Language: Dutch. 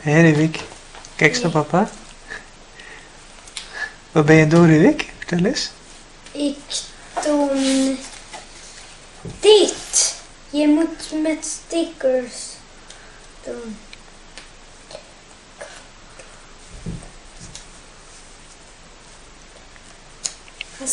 Hé Rivik, kijk eens naar papa. Wat ben je doen Rivik? Vertel eens. Ik doe dit. Je moet met stickers doen. Ga.